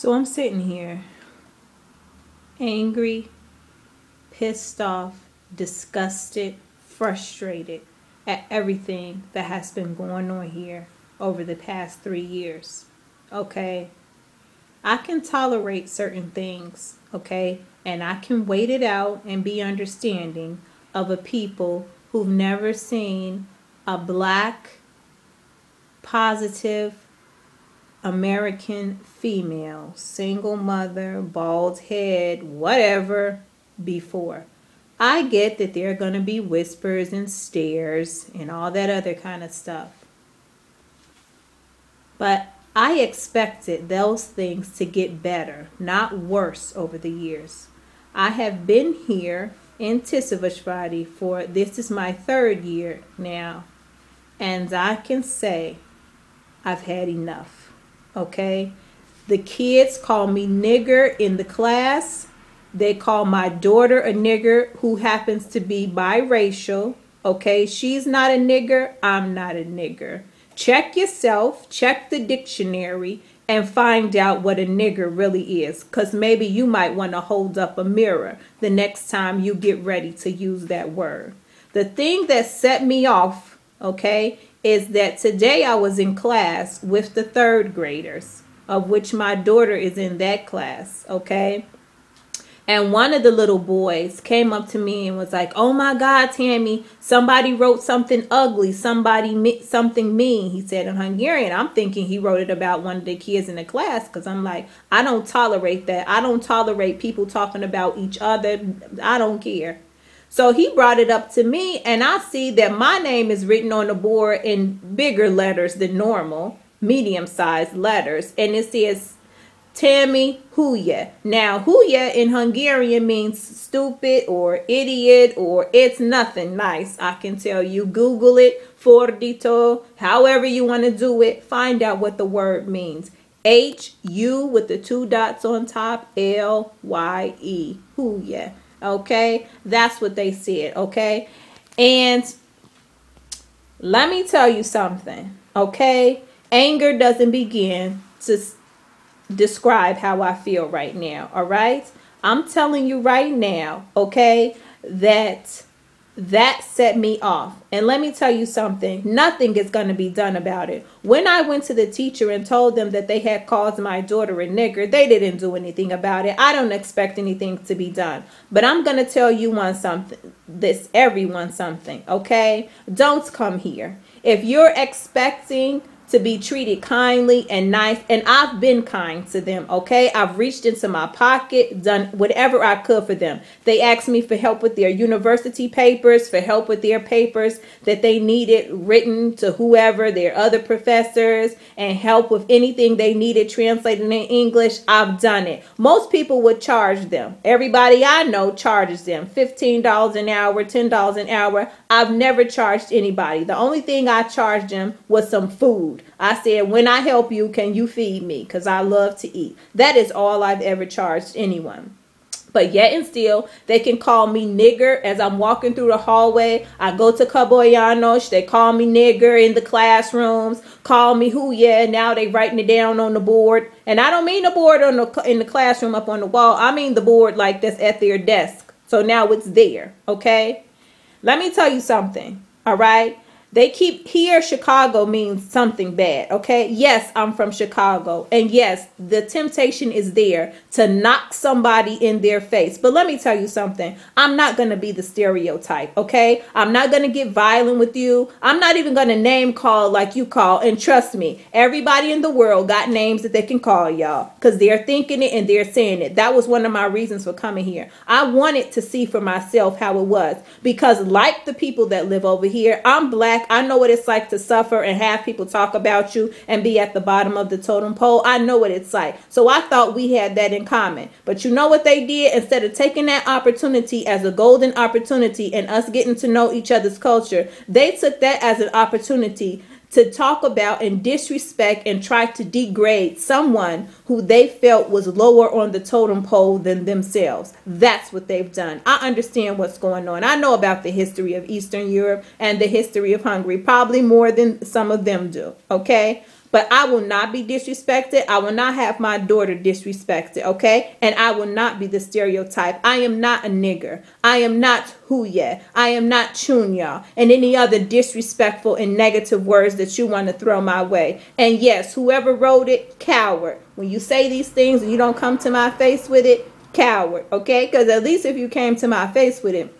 So I'm sitting here angry, pissed off, disgusted, frustrated at everything that has been going on here over the past three years. Okay? I can tolerate certain things, okay? And I can wait it out and be understanding of a people who've never seen a black, positive, American female, single mother, bald head, whatever, before. I get that there are going to be whispers and stares and all that other kind of stuff. But I expected those things to get better, not worse, over the years. I have been here in Tiszavasvári for this is my third year now, and I can say I've had enough. Okay? The kids call me nigger in the class. They call my daughter a nigger who happens to be biracial. Okay? She's not a nigger. I'm not a nigger. Check yourself, check the dictionary, and find out what a nigger really is. Because maybe you might want to hold up a mirror the next time you get ready to use that word. The thing that set me off, okay, is that today I was in class with the third graders, of which my daughter is in that class, okay? And one of the little boys came up to me and was like, "Oh my God, Tammy! Somebody wrote something ugly. Somebody something mean." He said in Hungarian. I'm thinking he wrote it about one of the kids in the class because I'm like, I don't tolerate that. I don't tolerate people talking about each other. I don't care. So he brought it up to me, and I see that my name is written on the board in bigger letters than normal, medium sized letters, and it says Tammy hülye. Now, hülye in Hungarian means stupid or idiot or it's nothing nice. I can tell you. Google it, Fordító, however you want to do it. Find out what the word means. H U with the two dots on top, L Y E. hülye. Okay? That's what they said. Okay? And let me tell you something. Okay? Anger doesn't begin to describe how I feel right now. All right? I'm telling you right now, okay, that that set me off. And let me tell you something nothing is going to be done about it. When I went to the teacher and told them that they had called my daughter a nigger, they didn't do anything about it. I don't expect anything to be done. But I'm going to tell you one something, this everyone something, okay? Don't come here. If you're expecting to be treated kindly and nice. And I've been kind to them, okay? I've reached into my pocket, done whatever I could for them. They asked me for help with their university papers, for help with their papers that they needed written to whoever, their other professors, and help with anything they needed translated in English. I've done it. Most people would charge them. Everybody I know charges them $15 an hour, $10 an hour. I've never charged anybody. The only thing I charged them was some food. I said, when I help you, can you feed me? Because I love to eat. That is all I've ever charged anyone. But yet and still, they can call me nigger as I'm walking through the hallway. I go to Kaboyanos, they call me nigger in the classrooms, call me who, yeah, now they writing it down on the board. And I don't mean the board on the in the classroom up on the wall. I mean the board like that's at their desk. So now it's there, okay? Let me tell you something, all right? They keep here, Chicago means something bad, okay? Yes, I'm from Chicago. And yes, the temptation is there to knock somebody in their face. But let me tell you something I'm not going to be the stereotype, okay? I'm not going to get violent with you. I'm not even going to name call like you call. And trust me, everybody in the world got names that they can call y'all because they're thinking it and they're saying it. That was one of my reasons for coming here. I wanted to see for myself how it was because, like the people that live over here, I'm black back. I know what it's like to suffer and have people talk about you and be at the bottom of the totem pole. I know what it's like. So I thought we had that in common. But you know what they did? Instead of taking that opportunity as a golden opportunity and us getting to know each other's culture, they took that as an opportunity to talk about and disrespect and try to degrade someone who they felt was lower on the totem pole than themselves. That's what they've done. I understand what's going on. I know about the history of Eastern Europe and the history of Hungary, probably more than some of them do. Okay? But I will not be disrespected. I will not have my daughter disrespected, okay? And I will not be the stereotype. I am not a nigger. I am not hülye. I am not csúnya. And any other disrespectful and negative words that you want to throw my way. And yes, whoever wrote it, coward. When you say these things and you don't come to my face with it, coward, okay? Because at least if you came to my face with it,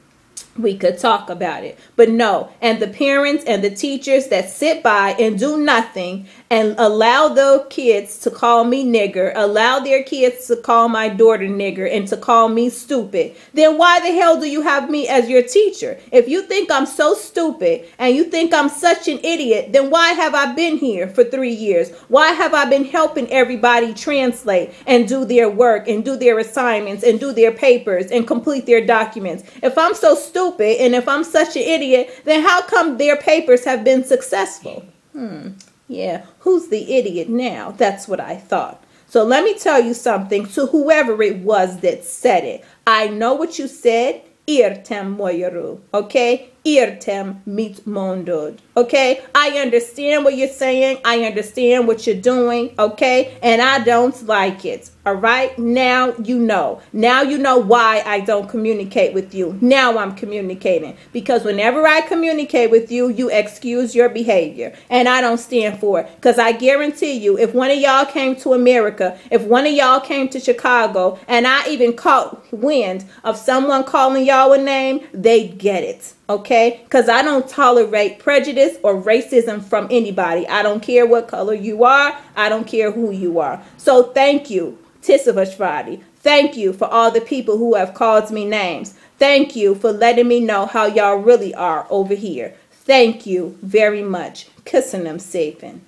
we could talk about it. But no, and the parents and the teachers that sit by and do nothing and allow those kids to call me nigger, allow their kids to call my daughter nigger and to call me stupid, then why the hell do you have me as your teacher? If you think I'm so stupid and you think I'm such an idiot, then why have I been here for three years? Why have I been helping everybody translate and do their work and do their assignments and do their papers and complete their documents? If I'm so stupid and if I'm such an idiot, then how come their papers have been successful? Hmm. Yeah, who's the idiot now? That's what I thought. So let me tell you something to whoever it was that said it. I know what you said. Értem moyeru. Okay? Értem mit mondod. Okay? I understand what you're saying. I understand what you're doing. Okay? And I don't like it. All right? Now you know. Now you know why I don't communicate with you. Now I'm communicating. Because whenever I communicate with you, you excuse your behavior. And I don't stand for it. Because I guarantee you, if one of y'all came to America, if one of y'all came to Chicago, and I even caught wind of someone calling y'all a name, they'd get it okay? Because I don't tolerate prejudice or racism from anybody. I don't care what color you are, I don't care who you are. So thank you, Tiszavasvári. Thank you for all the people who have called me names. Thank you for letting me know how y'all really are over here. Thank you very much. Kissing them, Sapin.